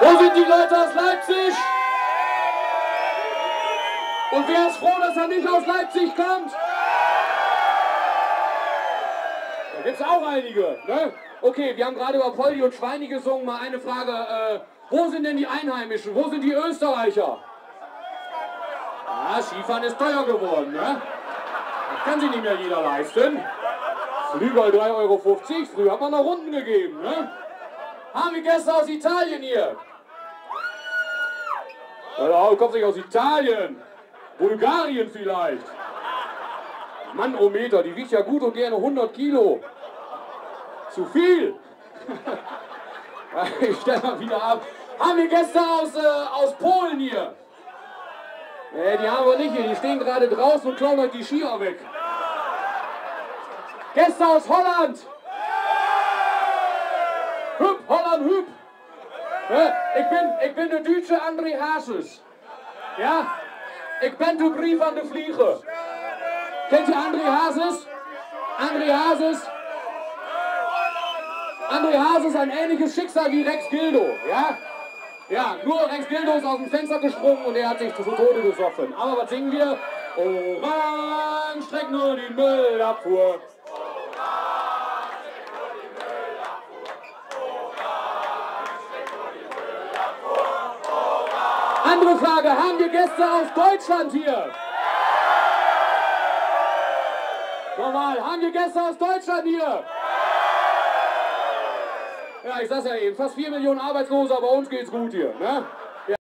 Wo sind die Leute aus Leipzig? Und wer ist froh, dass er nicht aus Leipzig kommt? Da gibt es auch einige. Ne? Okay, wir haben gerade über Poldi und Schweini gesungen. Mal eine Frage. Äh, wo sind denn die Einheimischen? Wo sind die Österreicher? Ja, Skifahren ist teuer geworden. Ne? Das kann sich nicht mehr jeder leisten. Flügel 3,50 Euro. Früher hat man noch Runden gegeben. Ne? Haben wir Gäste aus Italien hier? Du kommst nicht aus Italien. Bulgarien vielleicht. Manometer, die wiegt ja gut und gerne 100 Kilo. Zu viel. ich stell mal wieder ab. Haben wir Gäste aus, äh, aus Polen hier? Nee, die haben wir nicht hier. Die stehen gerade draußen und klauen euch die Skier weg. Gäste aus Holland. Hüp, Hüp. Ja, ich bin, ik ben de Duitse André Hazes. Ja? Ik ben de brief aan de vlieger. Kennt ihr André Hazes? André Hazes? André Hazes ein ähnliches Schicksal wie Rex Gildo, ja? Ja, nur Rex Gildo ist aus dem Fenster gesprungen und er hat sich zu Tode gesoffen. Aber was singen wir? Orange streckt nur die Müllabfuhr. Andere Frage, haben wir Gäste aus Deutschland hier? Nochmal, haben wir Gäste aus Deutschland hier? Ja, ich sag's ja eben, fast 4 Millionen Arbeitslose, aber uns geht's gut hier. Ne?